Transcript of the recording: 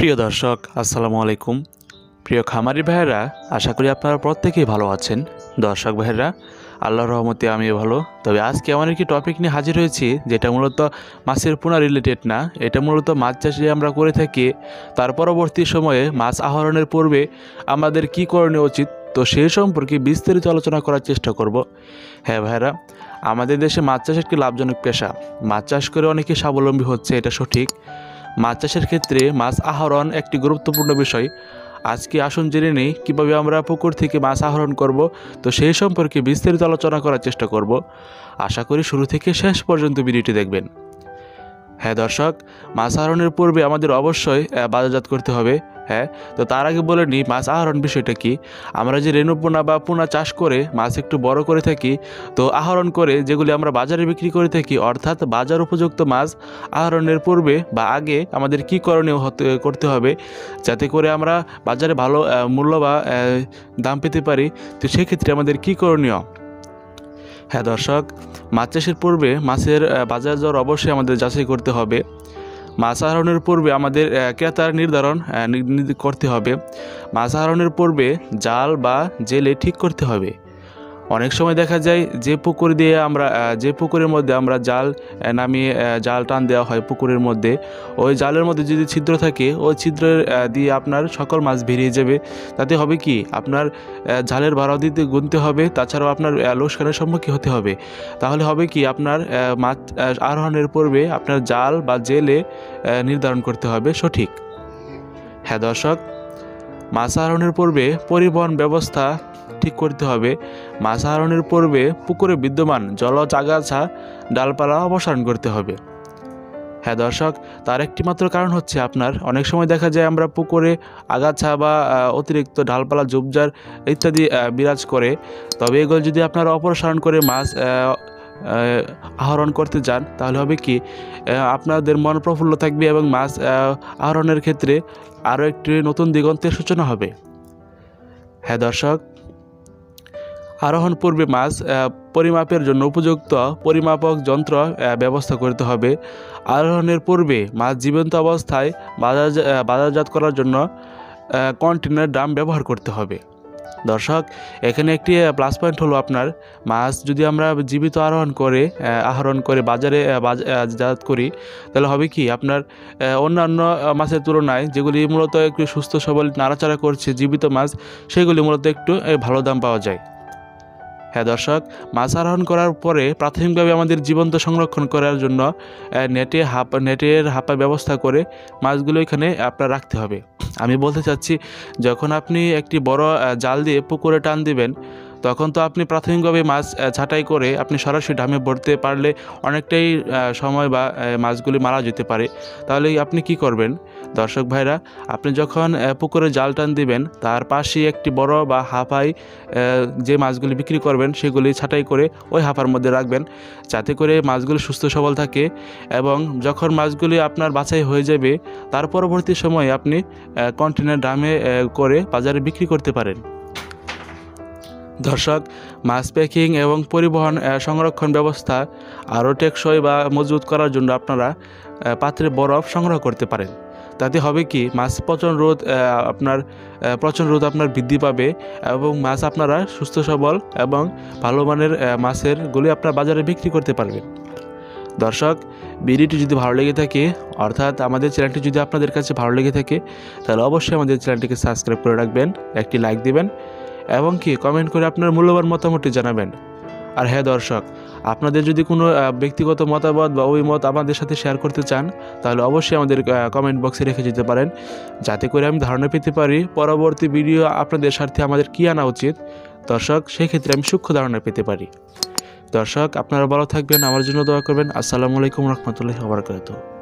প্রিয় দর্শক, আসসালামু আলাইকুম। প্রিয় খামারি ভাইয়েরা, আশা করি আপনারা প্রত্যেকেই ভালো আছেন। দর্শক ভাইয়েরা, আল্লাহর রহমতে আমিও ভালো। তবে আজকে এমন একটি টপিক নিয়ে হাজির হয়েছি, যেটা মূলত মাছের পোনা রিলেটেড না। এটা মূলত মাছ চাষ আমরা করে থাকি। তার পরবর্তী সময়ে মাছ আহরণের পূর্বে আমাদের কী করণীয় উচিত, তো সেই সম্পর্কে বিস্তারিত আলোচনা করার চেষ্টা করব। হ্যাঁ ভাইরা আমাদের দেশে মাছ চাষ একটি লাভজনক পেশা। মাছ চাষ করে অনেকে স্বাবলম্বী হচ্ছে, এটা সঠিক। মাছ চাষের ক্ষেত্রে মাছ আহরণ একটি গুরুত্বপূর্ণ বিষয়। আজকে আসুন জেনে নেই কীভাবে আমরা পুকুর থেকে মাছ আহরণ করব, তো সেই সম্পর্কে বিস্তারিত আলোচনা করার চেষ্টা করব। আশা করি শুরু থেকে শেষ পর্যন্ত ভিডিওটি দেখবেন। হ্যাঁ দর্শক, মাছ আহরণের পূর্বে আমাদের অবশ্যই বাজারজাত করতে হবে। হ্যাঁ? তো তার আগে বলে নিই মাছ আহরণ বিষয়টা কি? আমরা যে রেণু পোনা বা পোনা চাষ করে মাছ একটু বড় করে থাকি, তো আহরণ করে যেগুলি আমরা বাজারে বিক্রি করে থাকি, অর্থাৎ বাজার উপযুক্ত মাছ আহরণের পূর্বে বা আগে আমাদের কি করণীয় হতে, করতে হবে যাতে করে আমরা বাজারে ভালো মূল্য বা দাম পেতে পারি, তো সেক্ষেত্রে আমাদের কি করণীয়? হ্যাঁ দর্শক, মাছ চাষের পূর্বে মাছের বাজার দর অবশ্যই আমাদের যাচাই করতে হবে। মাছ আহরণের পূর্বে আমাদের ক্রেতার নির্ধারণ করতে হবে। মাছ আহরণের পূর্বে জাল বা জেলে ঠিক করতে হবে। অনেক সময় দেখা যায় যে পুকুর দিয়ে আমরা যে পুকুরের মধ্যে আমরা জাল নামিয়ে জাল টান দেওয়া হয় পুকুরের মধ্যে, ওই জালের মধ্যে যদি ছিদ্র থাকে, ওই ছিদ্র দিয়ে আপনার সকল মাছ বেরিয়ে যাবে। তাতে হবে কি? আপনার জালের ভাড়া দিতে গুনতে হবে, তাছাড়াও আপনার লোকসানের সম্মুখীন হতে হবে। তাহলে হবে কি? আপনার মাছ আরোহণের পূর্বে আপনার জাল বা জেলে নির্ধারণ করতে হবে, সঠিক। হ্যাঁ দর্শক, মাছ আরোহণের পূর্বে পরিবহন ব্যবস্থা ঠিক করতে হবে। মাছ আহরণের পূর্বে পুকুরে বিদ্যমান জলজ আগাছা ডালপালা অপসারণ করতে হবে। হ্যাঁ দর্শক তার একটি মাত্র কারণ হচ্ছে আপনার অনেক সময় দেখা যায় আমরা পুকুরে আগাছা বা অতিরিক্ত ডালপালা ঝোপঝাড় ইত্যাদি বিরাজ করে। তবে এগুলো যদি আপনারা অপসারণ করে মাছ আহ, আহ, আহরণ করতে যান তাহলে হবে কি আপনাদের মন প্রফুল্ল থাকবে এবং মাছ আহরণের ক্ষেত্রে আরও একটি নতুন দিগন্তের সূচনা হবে। হ্যাঁ দর্শক আরোহণ পূর্বে মাছ পরিমাপের জন্য উপযুক্ত পরিমাপক যন্ত্র ব্যবস্থা করতে হবে। আরোহণের পূর্বে মাছ জীবন্ত অবস্থায় বাজার বাজারজাত করার জন্য কন্টেনার ড্রাম ব্যবহার করতে হবে। দর্শক এখানে একটি প্লাস পয়েন্ট হলো আপনার মাছ যদি আমরা জীবিত আরোহণ করে আহ, আহরণ করে বাজারে জাত করি তাহলে হবে কি আপনার অন্যান্য মাছের তুলনায় যেগুলি মূলত একটু সুস্থ সবল নাড়াচাড়া করছে জীবিত মাছ সেগুলি মূলত একটু ভালো দাম পাওয়া যায়। হ্যাঁ দর্শক, মাছ আরোহণ করার পরে প্রাথমিকভাবে আমাদের জীবন্ত সংরক্ষণ করার জন্য নেটে হাপ, নেটের হাপা ব্যবস্থা করে মাছগুলো এখানে আপনার রাখতে হবে। আমি বলতে চাচ্ছি, যখন আপনি একটি বড় জাল দিয়ে পুকুরে টান দিবেন তখন তো আপনি প্রাথমিকভাবে মাছ ছাঁটাই করে আপনি সরাসরি ডামে ভরতে পারলে অনেকটাই সময় বা মাছগুলি মারা যেতে পারে। তাহলে আপনি কি করবেন? দর্শক ভাইরা, আপনি যখন পুকুরে জাল টান দিবেন, তার পাশেই একটি বড় বা হাফাই যে মাছগুলি বিক্রি করবেন সেগুলি ছাঁটাই করে ওই হাফার মধ্যে রাখবেন। যাতে করে মাছগুলি সুস্থ সবল থাকে এবং যখন মাছগুলি আপনার বাছাই হয়ে যাবে, তার পরবর্তী সময়ে আপনি কন্টেনার ড্রামে করে বাজারে বিক্রি করতে পারেন। দর্শক মাছ প্যাকিং এবং পরিবহন সংরক্ষণ ব্যবস্থা আরও টেকসই বা মজবুত করার জন্য আপনারা পাত্রে বরফ সংগ্রহ করতে পারেন। তাতে হবে কি, মাছ পচন রোধ আপনার পচন রোধ আপনার বৃদ্ধি পাবে এবং মাছ আপনারা সুস্থ, সবল এবং ভালো মানের মাছের গুলি আপনার বাজারে বিক্রি করতে পারবেন। দর্শক, ভিডিওটি যদি ভালো লেগে থাকে, অর্থাৎ আমাদের চ্যানেলটি যদি আপনাদের কাছে ভালো লেগে থাকে, তাহলে অবশ্যই আমাদের চ্যানেলটিকে সাবস্ক্রাইব করে রাখবেন, একটি লাইক দিবেন এবং কি কমেন্ট করে আপনার মূল্যবান মতামতটি জানাবেন। আর হ্যাঁ দর্শক, আপনাদের যদি কোনো ব্যক্তিগত মতামত বা অভিমত আমাদের সাথে শেয়ার করতে চান, তাহলে অবশ্যই আমাদের কমেন্ট বক্সে রেখে যেতে পারেন। যাতে করে আমি ধারণা পেতে পারি পরবর্তী ভিডিও আপনাদের স্বার্থে আমাদের কী আনা উচিত। দর্শক, সেক্ষেত্রে আমি সূক্ষ্ম ধারণা পেতে পারি। দর্শক, আপনারা ভালো থাকবেন, আমার জন্য দোয়া করবেন। আসসালামু আলাইকুম রহমতুল্লাহ বারকাতুহ।